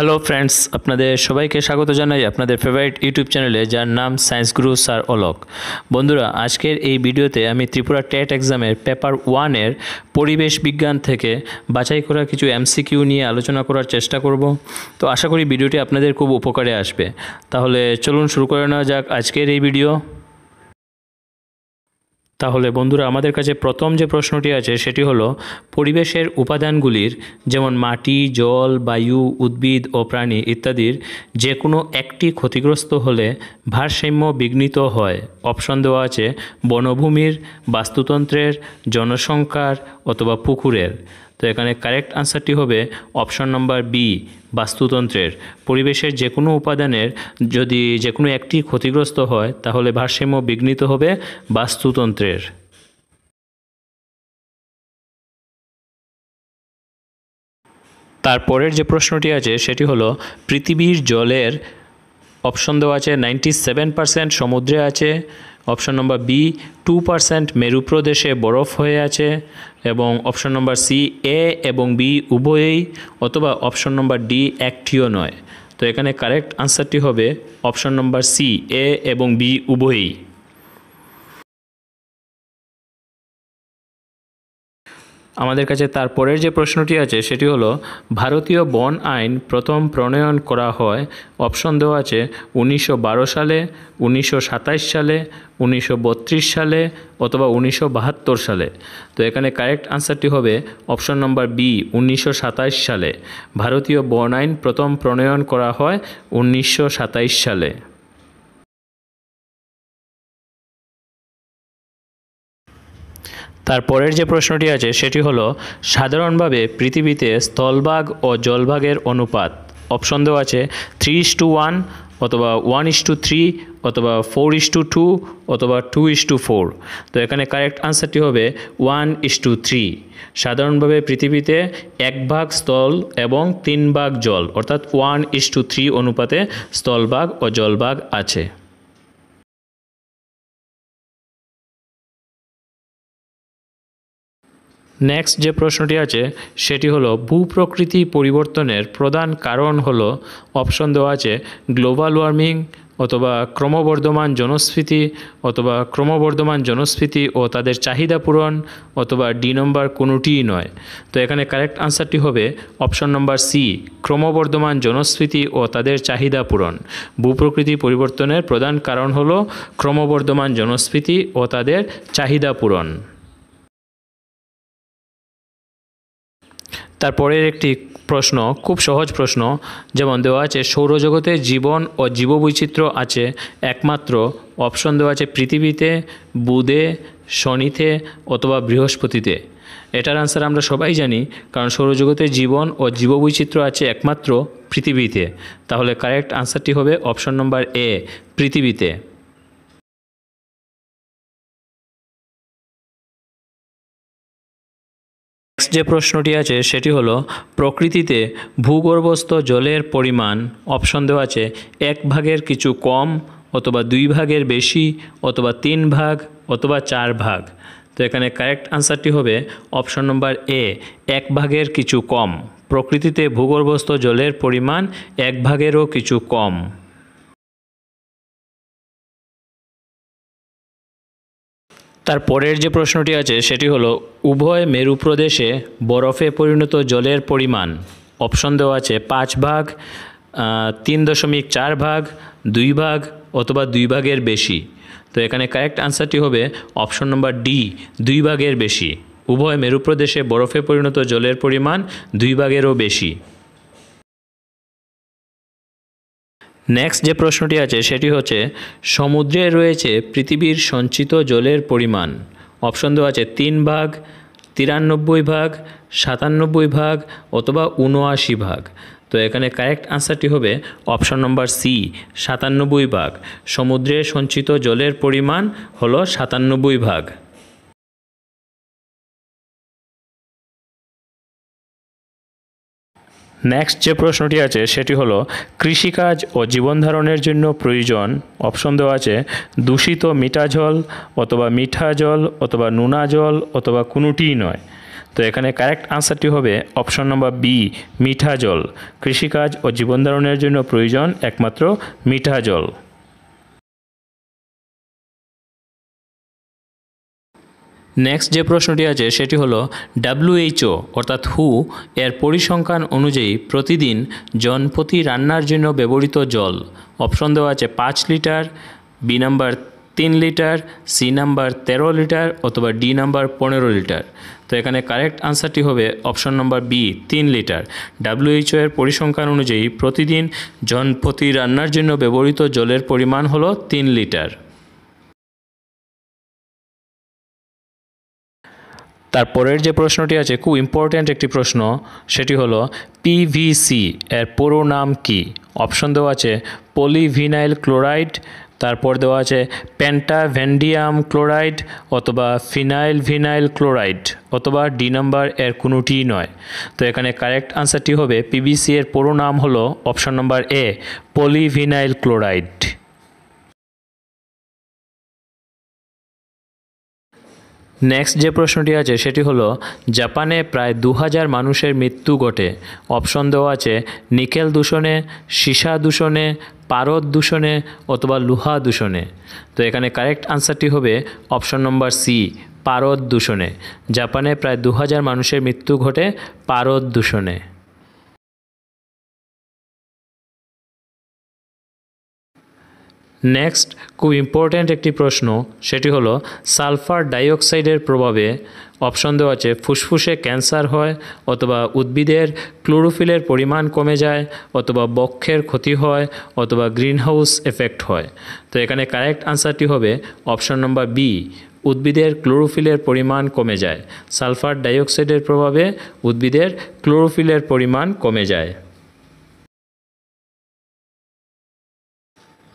Hello friends আপনাদের সবাইকে স্বাগত জানাই আপনাদের ফেভারিট ইউটিউব চ্যানেলে যার নাম সায়েন্স গুরু স্যার অলোক বন্ধুরা, আজকের এই ভিডিওতে আমি ত্রিপুরা টেট এক্সামের পেপার ওয়ানের পরিবেশ বিজ্ঞান থেকে বাছাই করা কিছু এমসিকিউ নিয়ে আলোচনা করার চেষ্টা করব। তো আশা করি ভিডিওটি আপনাদের খুব উপকারে আসবে। তাহলে চলুন শুরু করে নেওয়া যাক আজকের এই ভিডিও। তাহলে বন্ধুরা, আমাদের কাছে প্রথম যে প্রশ্নটি আছে সেটি হলো, পরিবেশের উপাদানগুলির যেমন মাটি, জল, বায়ু, উদ্ভিদ ও প্রাণী ইত্যাদির যে কোনো একটি ক্ষতিগ্রস্ত হলে ভারসাম্য বিঘ্নিত হয়। অপশন দেওয়া আছে, বনভূমির বাস্তুতন্ত্রের, জনসংখ্যার অথবা পুকুরের। তো এখানে কারেক্ট আনসারটি হবে অপশন নম্বর বি বাস্তুতন্ত্রের। পরিবেশের যে কোনো উপাদানের যদি যে কোনো একটি ক্ষতিগ্রস্ত হয়, তাহলে ভারসাম্য বিঘ্নিত হবে বাস্তুতন্ত্রের। তারপরের যে প্রশ্নটি আছে, সেটি হলো, পৃথিবীর জলের অপশন দেওয়া আছে নাইনটি সেভেন পার্সেন্ট সমুদ্রে আছে option number B two percent মেরু প্রদেশে বরফ হয়ে আছে এবং অপশন নম্বর সি, এ এবং বি উভয়েই অথবা অপশন নম্বর ডি একটিও নয়। তো এখানে কারেক্ট আনসারটি হবে অপশন নম্বর সি, এ এবং বি উভয়ই। আমাদের কাছে তারপরের যে প্রশ্নটি আছে, সেটি হলো, ভারতীয় বন আইন প্রথম প্রণয়ন করা হয়, অপশন দেওয়া আছে, উনিশশো বারো সালে, উনিশশো সাতাশ সালে, উনিশশো বত্রিশ সালে অথবা উনিশশো বাহাত্তর সালে। তো এখানে কারেক্ট আনসারটি হবে অপশন নম্বর বি উনিশশো সাতাশ সালে। ভারতীয় বন আইন প্রথম প্রণয়ন করা হয়, উনিশশো সালে। তারপরের যে প্রশ্নটি আছে, সেটি হলো, সাধারণভাবে পৃথিবীতে স্থলভাগ ও জলভাগের অনুপাত। অপশন দেওয়া আছে থ্রি ইস টু ওয়ান অথবা ওয়ান ইস টু থ্রি অথবা ফোর ইস টু টু অথবা টু ইস টু ফোর তো এখানে কারেক্ট আনসারটি হবে ওয়ান ইস টু থ্রি সাধারণভাবে পৃথিবীতে এক ভাগ স্থল এবং তিন ভাগ জল, অর্থাৎ ওয়ান ইস টু থ্রি অনুপাতে স্থলভাগ ও জলভাগ আছে। নেক্সট যে প্রশ্নটি আছে, সেটি হলো, ভূপ্রকৃতি পরিবর্তনের প্রধান কারণ হলো অপশন দেওয়া আছে গ্লোবাল ওয়ার্মিং অথবা ক্রমবর্ধমান জনস্ফীতি অথবা ক্রমবর্ধমান জনস্ফীতি ও তাদের চাহিদা পূরণ অথবা ডি নম্বর কোনোটিই নয়। তো এখানে কারেক্ট আনসারটি হবে অপশন নম্বর সি ক্রমবর্ধমান জনস্ফীতি ও তাদের চাহিদা পূরণ। ভূপ্রকৃতি পরিবর্তনের প্রধান কারণ হলো, ক্রমবর্ধমান জনস্ফীতি ও তাদের চাহিদা পূরণ। তারপরের একটি প্রশ্ন, খুব সহজ প্রশ্ন, যেমন দেওয়া আছে, সৌরজগতে জীবন ও জীববৈচিত্র্য আছে, একমাত্র অপশন দেওয়া আছে পৃথিবীতে, বুধে, শনিতে অথবা বৃহস্পতিতে। এটার আনসার আমরা সবাই জানি, কারণ সৌরজগতে জীবন ও জীববৈচিত্র্য আছে একমাত্র পৃথিবীতে। তাহলে কারেক্ট আনসারটি হবে অপশন নম্বর এ পৃথিবীতে। নেক্সট যে প্রশ্নটি আছে, সেটি হলো, প্রকৃতিতে ভূগর্ভস্থ জলের পরিমাণ অপশন দেওয়া আছে এক ভাগের কিছু কম অথবা দুই ভাগের বেশি অথবা তিন ভাগ অথবা চার ভাগ। তো এখানে কারেক্ট আনসারটি হবে অপশন নম্বর এ এক ভাগের কিছু কম। প্রকৃতিতে ভূগর্ভস্থ জলের পরিমাণ এক ভাগেরও কিছু কম। তার পরের যে প্রশ্নটি আছে, সেটি হলো, উভয় মেরু প্রদেশে বরফে পরিণত জলের পরিমাণ। অপশন দেওয়া আছে, পাঁচ ভাগ তিন দশমিক চার ভাগ, দুই ভাগ অথবা দুই ভাগের বেশি। তো এখানে কারেক্ট আনসারটি হবে অপশন নম্বর ডি দুই ভাগের বেশি। উভয় মেরু প্রদেশে বরফে পরিণত জলের পরিমাণ দুই ভাগেরও বেশি। নেক্সট যে প্রশ্নটি আছে, সেটি হচ্ছে, সমুদ্রে রয়েছে পৃথিবীর সঞ্চিত জলের পরিমাণ। অপশন দেওয়া আছে, তিন ভাগ, তিরানব্বই ভাগ, সাতানব্বই ভাগ, অথবা উনআশি ভাগ। তো এখানে কারেক্ট আনসারটি হবে অপশন নম্বর সি সাতানব্বই ভাগ। সমুদ্রে সঞ্চিত জলের পরিমাণ হলো সাতানব্বই ভাগ। নেক্সট যে প্রশ্নটি আছে, সেটি হলো, কৃষিকাজ ও জীবনধারণের জন্য প্রয়োজন অপশন দেওয়া আছে, দূষিত মিঠা জল অথবা মিঠা জল অথবা নোনা জল অথবা কোনোটিই নয়। তো এখানে কারেক্ট আনসারটি হবে অপশন নম্বর বি মিঠা জল। কৃষিকাজ ও জীবনধারণের জন্য প্রয়োজন একমাত্র মিঠা জল। নেক্সট যে প্রশ্নটি আছে, সেটি হলো ডাব্লিউএইচও অর্থাৎ হু এর পরিসংখ্যান অনুযায়ী প্রতিদিন জনপ্রতি রান্নার জন্য ব্যবহৃত জল। অপশন দেওয়া আছে পাঁচ লিটার বি নাম্বার তিন লিটার সি নাম্বার তেরো লিটার, অথবা ডি নাম্বার পনেরো লিটার। তো এখানে কারেক্ট আনসারটি হবে অপশন নম্বর বি তিন লিটার। ডাব্লিউএইচও এর পরিসংখ্যান অনুযায়ী প্রতিদিন জনপ্রতি রান্নার জন্য ব্যবহৃত জলের পরিমাণ হলো তিন লিটার। তারপরের যে প্রশ্নটি আছে, খুব ইম্পর্ট্যান্ট একটি প্রশ্ন, সেটি হলো পিভিসি এর পুরো নাম কি? অপশন দেওয়া আছে পলিভিনাইল ক্লোরাইড তারপর দেওয়া আছে প্যান্টাভেন্ডিয়াম ক্লোরাইড অথবা ফিনাইল ভিনাইল ক্লোরাইড অথবা ডি নাম্বার এর কোনোটিই নয়। তো এখানে কারেক্ট আনসারটি হবে পিভিসি এর পুরো নাম হলো option number A polyvinyl chloride next যে প্রশ্নটি আছে, সেটি হলো, জাপানে প্রায় দু হাজার মানুষের মৃত্যু ঘটে। অপশন দেওয়া আছে, নিকেল দূষণে, সীসা দূষণে, পারদ দূষণে অথবা লোহা দূষণে। তো এখানে কারেক্ট আনসারটি হবে অপশন নম্বর সি পারদ দূষণে। জাপানে প্রায় দু হাজার মানুষের মৃত্যু ঘটে পারদ দূষণে। নেক্সট খুব ইম্পর্ট্যান্ট একটি প্রশ্ন, সেটি হলো, সালফার ডাইঅক্সাইডের প্রভাবে অপশন দেওয়া আছে ফুসফুসে ক্যান্সার হয়, অথবা উদ্ভিদের ক্লোরোফিলের পরিমাণ কমে যায়, অথবা বক্ষের ক্ষতি হয়, অথবা গ্রিনহাউস এফেক্ট হয়। তো এখানে কারেক্ট আনসারটি হবে অপশন নম্বর বি উদ্ভিদের ক্লোরোফিলের পরিমাণ কমে যায়। সালফার ডাইঅক্সাইডের প্রভাবে উদ্ভিদের ক্লোরোফিলের পরিমাণ কমে যায়।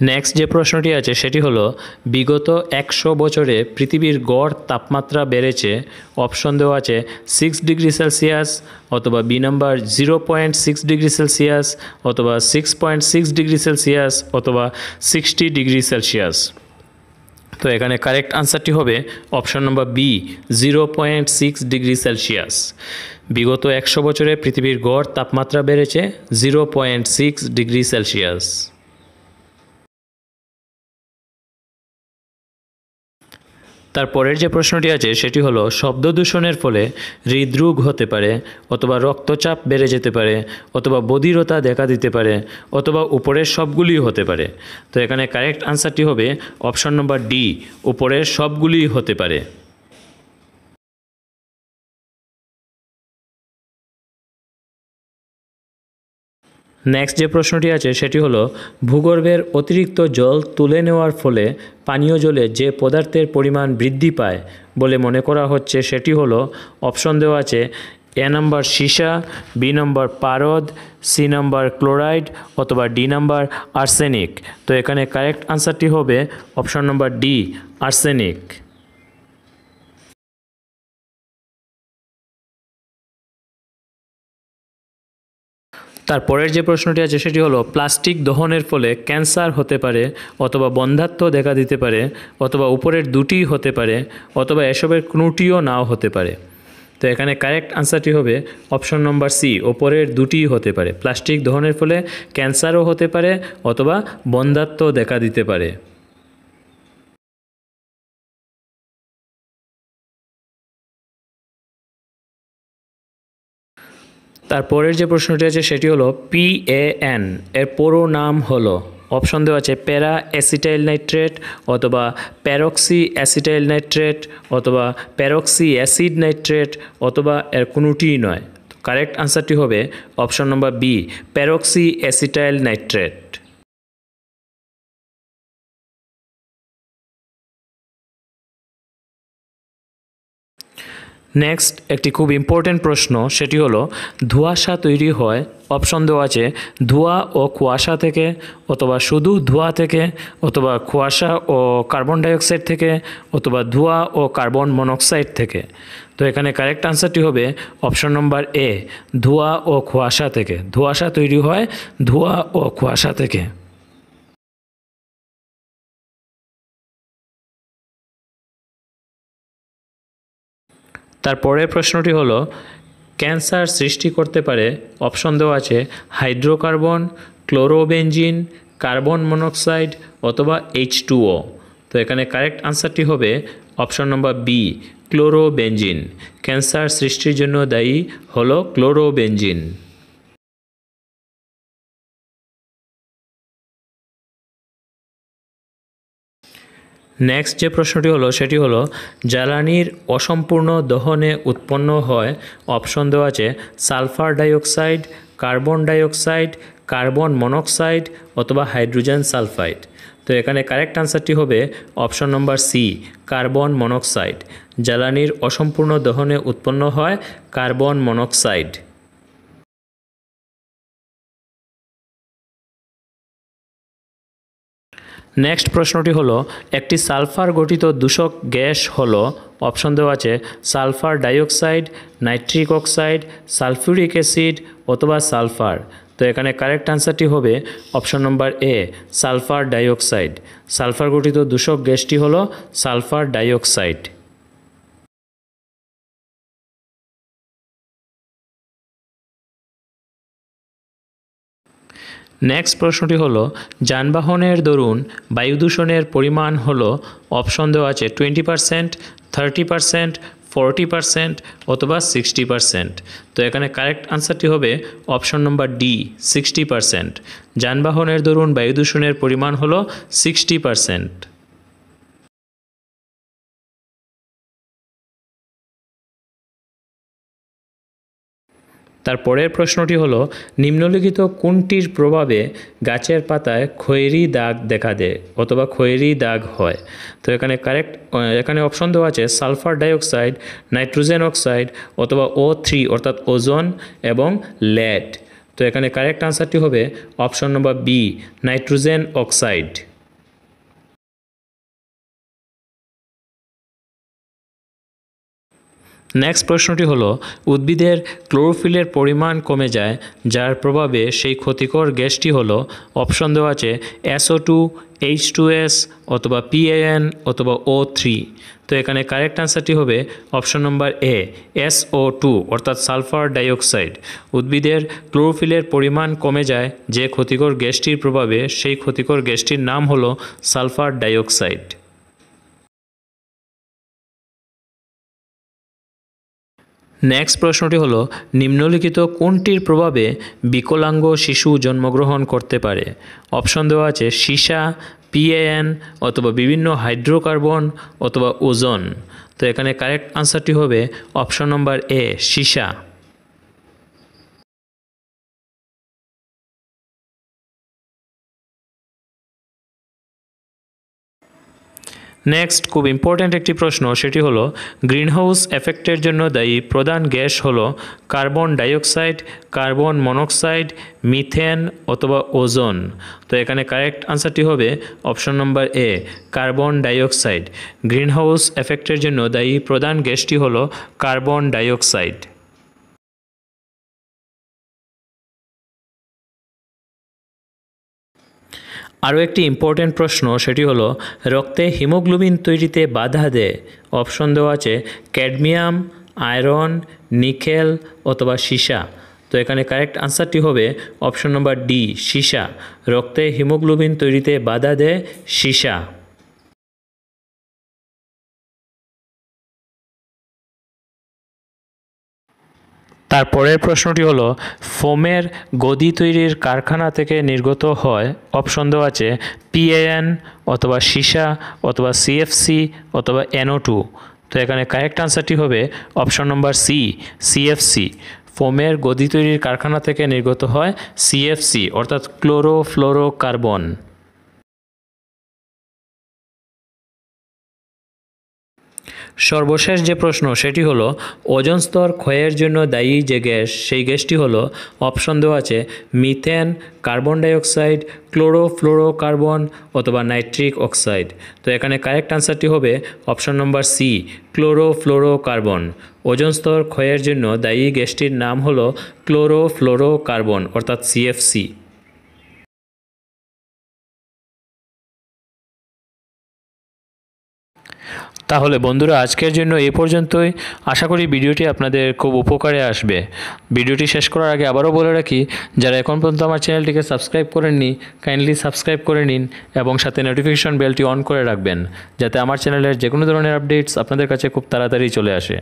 নেক্সট যে প্রশ্নটি আছে, সেটি হলো, বিগত একশো বছরে পৃথিবীর গড় তাপমাত্রা বেড়েছে। অপশন দেওয়া আছে সিক্স ডিগ্রি সেলসিয়াস অথবা B number zero point six degree Celsius অথবা six point six degree Celsius অথবা সিক্সটি ডিগ্রি সেলসিয়াস তো এখানে কারেক্ট আনসারটি হবে option number B zero point six degree Celsius বিগত একশো বছরে পৃথিবীর গড় তাপমাত্রা বেড়েছে zero point six degree Celsius তারপরের যে প্রশ্নটি আছে, সেটি হলো, শব্দ দূষণের ফলে হৃদরোগ হতে পারে, অথবা রক্তচাপ বেড়ে যেতে পারে, অথবা বধিরতা দেখা দিতে পারে, অথবা উপরের সবগুলিই হতে পারে। তো এখানে কারেক্ট আনসারটি হবে অপশন নম্বর ডি উপরের সবগুলিই হতে পারে। নেক্সট যে প্রশ্নটি আছে, সেটি হলো, ভূগর্ভের অতিরিক্ত জল তুলে নেওয়ার ফলে পানীয় জলে যে পদার্থের পরিমাণ বৃদ্ধি পায় বলে মনে করা হচ্ছে, সেটি হলো অপশন দেওয়া আছে এ নাম্বার সীসা বি নম্বর পারদ সি নাম্বার ক্লোরাইড অথবা ডি নাম্বার আর্সেনিক তো এখানে কারেক্ট আনসারটি হবে অপশন নম্বর ডি আর্সেনিক তারপরের যে প্রশ্নটি আছে সেটি হলো, প্লাস্টিক দহনের ফলে ক্যান্সার হতে পারে অথবা বন্ধাত্ম দেখা দিতে পারে অথবা উপরের দুটি হতে পারে অথবা এসবের কোনোটিও নাও হতে পারে। তো এখানে কারেক্ট আনসারটি হবে অপশন নম্বর সি ওপরের দুটি হতে পারে। প্লাস্টিক দহনের ফলে ক্যান্সারও হতে পারে অথবা বন্ধাত্ম দেখা দিতে পারে। তারপরের যে প্রশ্নটি আছে সেটি হলো পি এ এন এর পুরো নাম হলো। অপশন দেওয়া আছে প্যারা অ্যাসিটাইল নাইট্রেট অথবা প্যারক্সি অ্যাসিটাইল নাইট্রেট অথবা প্যারক্সি অ্যাসিড নাইট্রেট অথবা এর কোনোটিই নয়। কারেক্ট আনসারটি হবে option number B peroxy acetyl nitrate next একটি খুব ইম্পর্ট্যান্ট প্রশ্ন, সেটি হলো, ধোঁয়াশা তৈরি হয় অপশন দেওয়া আছে, ধোঁয়া ও কুয়াশা থেকে অথবা শুধু ধোঁয়া থেকে অথবা কুয়াশা ও কার্বন ডাইঅক্সাইড থেকে অথবা ধোঁয়া ও কার্বন মনোক্সাইড থেকে। তো এখানে কারেক্ট আনসারটি হবে অপশন নম্বর এ ধোঁয়া ও কুয়াশা থেকে। ধোঁয়াশা তৈরি হয়, ধোঁয়া ও কুয়াশা থেকে। তারপরের প্রশ্নটি হলো, ক্যান্সার সৃষ্টি করতে পারে, অপশন দেওয়া আছে, হাইড্রোকার্বন ক্লোরোবেঞ্জিন কার্বন মনোক্সাইড অথবা এইচ তো এখানে কারেক্ট আনসারটি হবে option number B chlorobenzene cancer সৃষ্টির জন্য দায়ী হলো ক্লোরোবেঞ্জিন নেক্সট যে প্রশ্নটি হলো, সেটি হলো, জ্বালানির অসম্পূর্ণ দহনে উৎপন্ন হয় অপশন দেওয়া আছে, sulphur dioxide, carbon dioxide, carbon monoxide অথবা হাইড্রোজেন সালফাইড। তো এখানে কারেক্ট আনসারটি হবে option number C carbon monoxide. জ্বালানির অসম্পূর্ণ দহনে উৎপন্ন হয়, কার্বন মনোক্সাইড। নেক্সট প্রশ্নটি হলো, একটি সালফার গঠিত দূষক গ্যাস হলো অপশন দেওয়া আছে, sulphur dioxide, nitric oxide, sulphuric acid অথবা সালফার। তো এখানে কারেক্ট আনসারটি হবে option number A sulphur dioxide. Sulphur গঠিত দূষক গ্যাসটি হলো সালফার ডাইঅক্সাইড। নেক্সট প্রশ্নটি হলো, যানবাহনের দরুন বায়ু দূষণের পরিমাণ হলো অপশন দেওয়া আছে twenty percent thirty percent forty percent অথবা সিক্সটি পারসেন্ট তো এখানে কারেক্ট আনসারটি হবে option number D sixty percent যানবাহনের দরুন বায়ু দূষণের পরিমাণ হলো সিক্সটি পারসেন্ট তার পরের প্রশ্নটি হলো, নিম্নলিখিত কোনটির প্রভাবে গাছের পাতায় খয়েরি দাগ দেখা দেয় অথবা খয়েরি দাগ হয়? তো এখানে কারেক্ট এখানে অপশন দেওয়া আছে সালফার ডাইঅক্সাইড, নাইট্রোজেন অক্সাইড অথবা ও থ্রি অর্থাৎ ওজন এবং ল্যাড তো এখানে কারেক্ট আনসারটি হবে option number B nitrogen oxide. Next প্রশ্নটি হলো, উদ্ভিদের ক্লোরোফিলের পরিমাণ কমে যায়, যার প্রভাবে সেই ক্ষতিকর গ্যাসটি হলো অপশন দেওয়া আছে SO two H two S অথবা পিএএন অথবা ও থ্রি তো এখানে কারেক্ট আনসারটি হবে option number A S O two অর্থাৎ সালফার ডাইঅক্সাইড উদ্ভিদের ক্লোরোফিলের পরিমাণ কমে যায়, যে ক্ষতিকর গ্যাসটির প্রভাবে সেই ক্ষতিকর গ্যাসটির নাম হলো সালফার ডাইঅক্সাইড নেক্সট প্রশ্নটি হলো, নিম্নলিখিত কোনটির প্রভাবে বিকলাঙ্গ শিশু জন্মগ্রহণ করতে পারে? অপশন দেওয়া আছে, সীসা পিএএন অথবা বিভিন্ন হাইড্রোকার্বন অথবা ওজন। তো এখানে কারেক্ট আনসারটি হবে অপশন নম্বর এ সীসা। নেক্সট খুব ইম্পর্ট্যান্ট একটি প্রশ্ন, সেটি হলো গ্রিনহাউস এফেক্টের জন্য দায়ী প্রধান গ্যাস হলো carbon dioxide carbon monoxide methane অথবা ওজন তো এখানে কারেক্ট আনসারটি হবে option number A carbon dioxide greenhouse এফেক্টের জন্য দায়ী প্রধান গ্যাসটি হলো কার্বন ডাইঅক্সাইড আরও একটি ইম্পর্ট্যান্ট প্রশ্ন, সেটি হলো, রক্তে হিমোগ্লোবিন তৈরিতে বাধা দেয়। অপশন দেওয়া আছে, ক্যাডমিয়াম, আয়রন, নিকেল অথবা সীসা। তো এখানে কারেক্ট আনসারটি হবে অপশন নম্বর ডি সীসা। রক্তে হিমোগ্লোবিন তৈরিতে বাধা দেয় সীসা। তারপরের প্রশ্নটি হলো, ফোমের গদি তৈরির কারখানা থেকে নির্গত হয় অপশন দেওয়া আছে পিএএন অথবা সীসা অথবা সিএফসি অথবা এনও টু তো এখানে কারেক্ট আনসারটি হবে অপশন নম্বর সি সিএফসি ফোমের গদি তৈরির কারখানা থেকে নির্গত হয় সিএফসি অর্থাৎ ক্লোরোফ্লোরোকার্বন সর্বশেষ যে প্রশ্ন সেটি হলো, ওজন স্তর ক্ষয়ের জন্য দায়ী যে গ্যাস, সেই গ্যাসটি হলো, অপশন দেওয়া আছে, মিথেন, কার্বন ডাইঅক্সাইড, ক্লোরোফ্লোরোকার্বন অথবা নাইট্রিক অক্সাইড। তো এখানে কারেক্ট আনসারটি হবে অপশন নম্বর সি, ক্লোরোফ্লোরোকার্বন। ওজন স্তর ক্ষয়ের জন্য দায়ী গ্যাসটির নাম হলো ক্লোরোফ্লোরোকার্বন, অর্থাৎ সিএফসি তাহলে বন্ধুরা, আজকের জন্য এ পর্যন্তই। আশা করি ভিডিওটি আপনাদের খুব উপকারে আসবে। ভিডিওটি শেষ করার আগে আবারও বলে রাখি, যারা এখন পর্যন্ত আমার চ্যানেলটিকে সাবস্ক্রাইব করেননি কাইন্ডলি সাবস্ক্রাইব করে নিন এবং সাথে নোটিফিকেশন বেলটি অন করে রাখবেন, যাতে আমার চ্যানেলের যে কোনো ধরনের আপডেটস আপনাদের কাছে খুব তাড়াতাড়ি চলে আসে।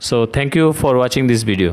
So thank you for watching this video